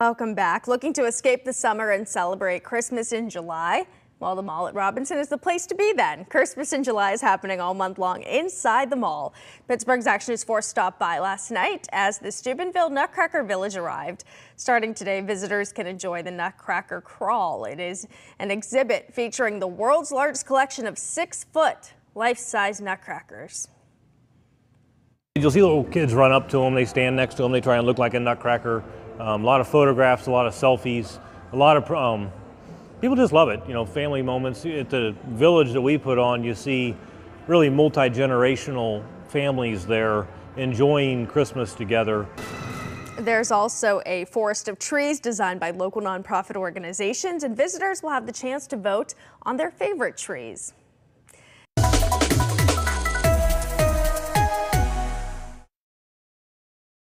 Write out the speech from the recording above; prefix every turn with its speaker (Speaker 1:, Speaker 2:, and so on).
Speaker 1: Welcome back. Looking to escape the summer and celebrate Christmas in July? Well, the mall at Robinson is the place to be then. Christmas in July is happening all month long inside the mall. Pittsburgh's Action News Force stopped by last night as the Steubenville Nutcracker Village arrived. Starting today, visitors can enjoy the Nutcracker Crawl. It is an exhibit featuring the world's largest collection of six-foot life-size nutcrackers.
Speaker 2: You'll see little kids run up to them, they stand next to them, they try and look like a nutcracker. Um, a lot of photographs, a lot of selfies, a lot of um, people just love it. You know, family moments. At the village that we put on, you see really multi generational families there enjoying Christmas together.
Speaker 1: There's also a forest of trees designed by local nonprofit organizations, and visitors will have the chance to vote on their favorite trees.